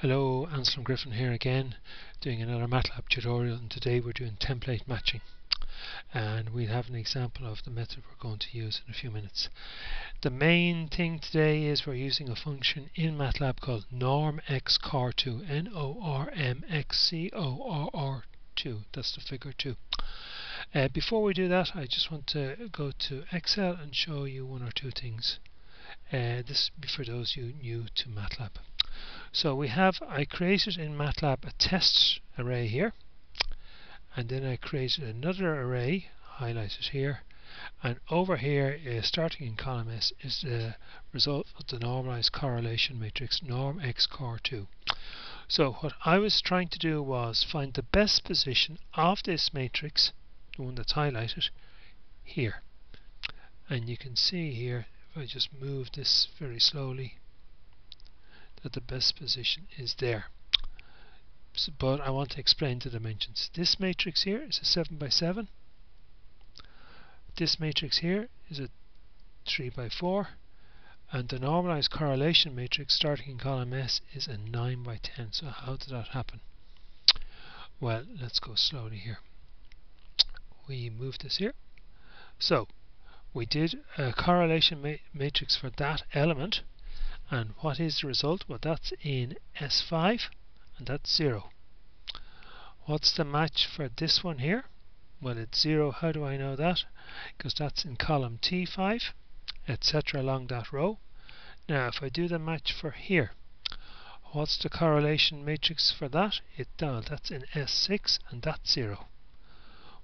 Hello, Anselm Griffin here again, doing another MATLAB tutorial and today we're doing template matching and we'll have an example of the method we're going to use in a few minutes. The main thing today is we're using a function in MATLAB called normxcorr2, N-O-R-M-X-C-O-R-R-2, that's the figure 2. Uh, before we do that I just want to go to Excel and show you one or two things. Uh, this for those you new to MATLAB. So we have, I created in MATLAB a tests array here and then I created another array highlighted here and over here uh, starting in column S is the result of the normalized correlation matrix normxcorr2 so what I was trying to do was find the best position of this matrix the one that's highlighted here. And you can see here if I just move this very slowly that the best position is there. So, but I want to explain the dimensions. This matrix here is a 7 by 7. This matrix here is a 3 by 4 and the normalized correlation matrix starting in column S is a 9 by 10. So how did that happen? Well, let's go slowly here. We move this here. So we did a correlation ma matrix for that element and what is the result? Well, that's in S5, and that's 0. What's the match for this one here? Well, it's 0. How do I know that? Because that's in column T5, etc. along that row. Now, if I do the match for here, what's the correlation matrix for that? It uh, that's in S6, and that's 0.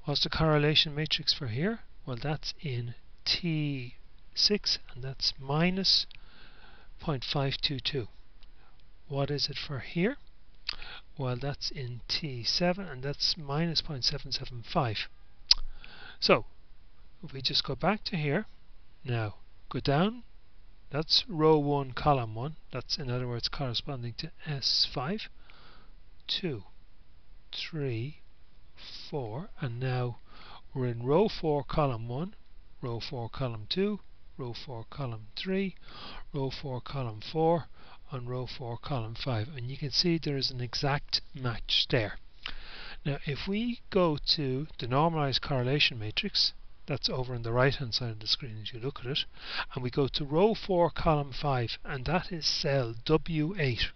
What's the correlation matrix for here? Well, that's in T6, and that's minus 0.522. What is it for here? Well, that's in T7 and that's minus 0.775. So, if we just go back to here, now go down, that's row 1, column 1, that's in other words corresponding to S5, 2, 3, 4, and now we're in row 4, column 1, row 4, column 2, row 4 column 3 row 4 column 4 and row 4 column 5 and you can see there is an exact match there. Now if we go to the normalized correlation matrix that's over on the right hand side of the screen as you look at it and we go to row 4 column 5 and that is cell W8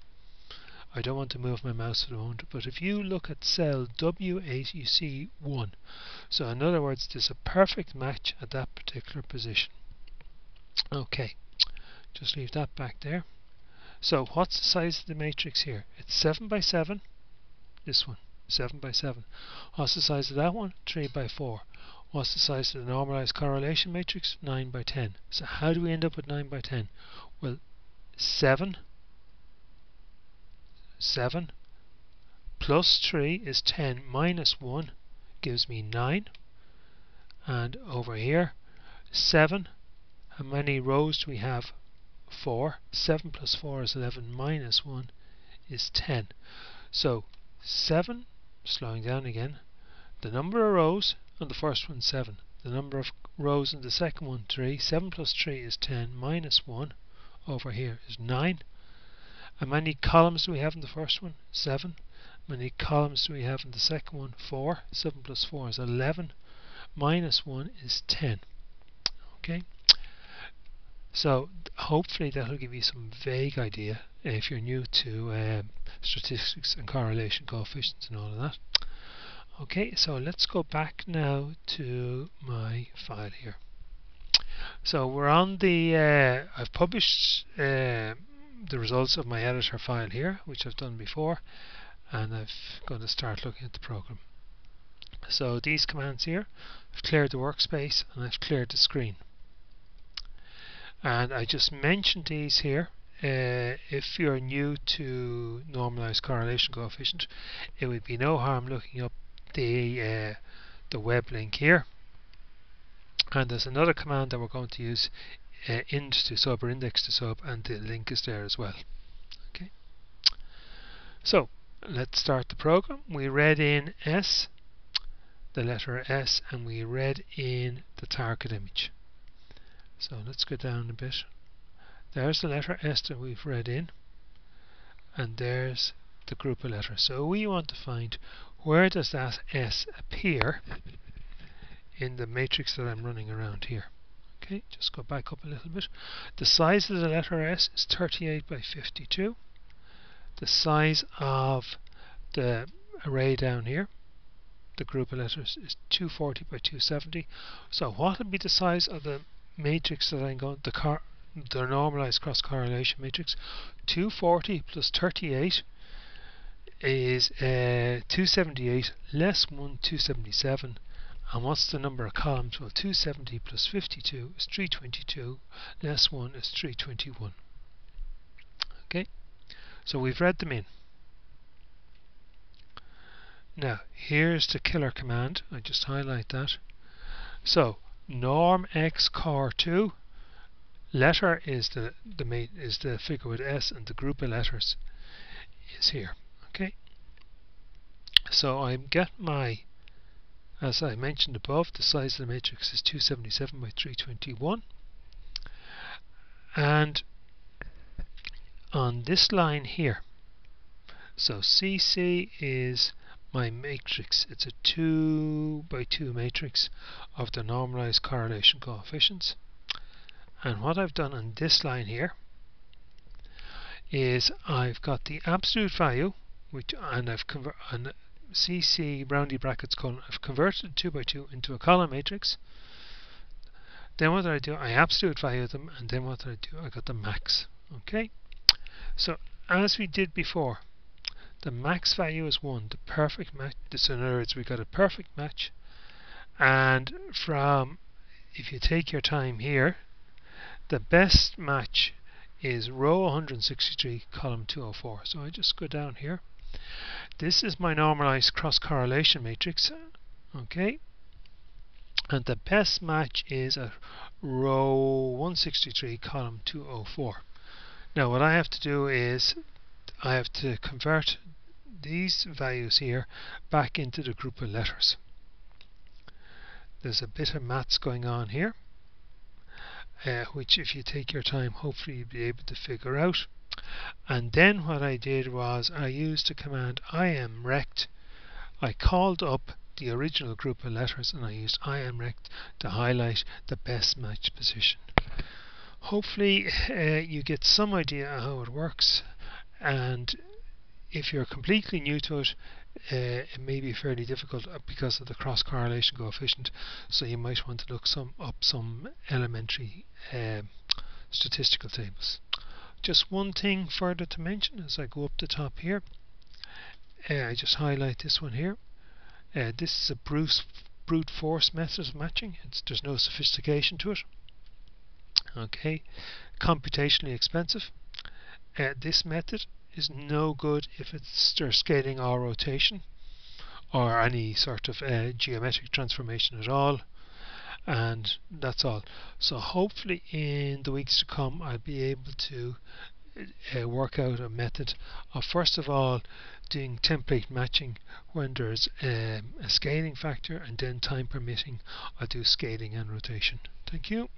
I don't want to move my mouse at the moment but if you look at cell W8 you see 1 so in other words there's a perfect match at that particular position Okay, just leave that back there. So what's the size of the matrix here? It's 7 by 7. This one, 7 by 7. What's the size of that one? 3 by 4. What's the size of the normalized correlation matrix? 9 by 10. So how do we end up with 9 by 10? Well, 7, 7 plus 3 is 10 minus 1 gives me 9. And over here, 7 how many rows do we have? 4. 7 plus 4 is 11 minus 1 is 10. So 7, slowing down again, the number of rows on the first one 7. The number of rows in the second one 3. 7 plus 3 is 10 minus 1 over here is 9. How many columns do we have in the first one? 7. How many columns do we have in the second one? 4. 7 plus 4 is 11. Minus 1 is 10. Okay. So hopefully that will give you some vague idea if you're new to um, statistics and correlation coefficients and all of that. Okay, so let's go back now to my file here. So we're on the, uh, I've published uh, the results of my editor file here, which I've done before, and I'm going to start looking at the program. So these commands here, I've cleared the workspace and I've cleared the screen and I just mentioned these here. Uh, if you're new to normalized correlation coefficient it would be no harm looking up the uh, the web link here. And there's another command that we're going to use uh, int to sub or index to sub and the link is there as well. Okay. So let's start the program. We read in S the letter S and we read in the target image so let's go down a bit. There's the letter S that we've read in. and there's the group of letters. So we want to find where does that S appear in the matrix that I'm running around here. Okay, just go back up a little bit. The size of the letter S is 38 by 52. The size of the array down here, the group of letters, is 240 by 270. So what would be the size of the matrix that I'm going, the car, the normalized cross correlation matrix? 240 plus 38 is uh, 278 less 1 277 and what's the number of columns? Well 270 plus 52 is 322 less 1 is 321 okay? So we've read them in. Now here's the killer command. I just highlight that. So normxcorr2 letter is the the is the figure with s and the group of letters is here Okay, so I get my, as I mentioned above, the size of the matrix is 277 by 321. And on this line here, so CC is my matrix. It's a 2 by 2 matrix of the normalized correlation coefficients. And what I've done on this line here is I've got the absolute value which and I've converted CC roundy brackets column I've converted 2 by 2 into a column matrix. Then what did I do? I absolute value them and then what did I do? I got the max. Okay? So as we did before the max value is 1 the perfect match so in other words we got a perfect match and from if you take your time here the best match is row 163 column 204 so I just go down here this is my normalized cross correlation matrix. Okay. And the best match is a row 163 column 204. Now what I have to do is I have to convert these values here back into the group of letters. There's a bit of maths going on here, uh, which if you take your time hopefully you'll be able to figure out. And then what I did was I used the command imrect. I called up the original group of letters and I used imrect to highlight the best match position. Hopefully uh, you get some idea how it works and if you're completely new to it uh, it may be fairly difficult uh, because of the cross correlation coefficient so you might want to look some up some elementary uh, statistical tables just one thing further to mention as I go up the top here. Uh, I just highlight this one here. Uh, this is a Bruce, brute force method of matching. It's, there's no sophistication to it. Okay, computationally expensive. Uh, this method is no good if it's scaling or rotation or any sort of uh, geometric transformation at all. And that's all. So hopefully in the weeks to come I'll be able to uh, work out a method of first of all doing template matching when there's um, a scaling factor and then time permitting I'll do scaling and rotation. Thank you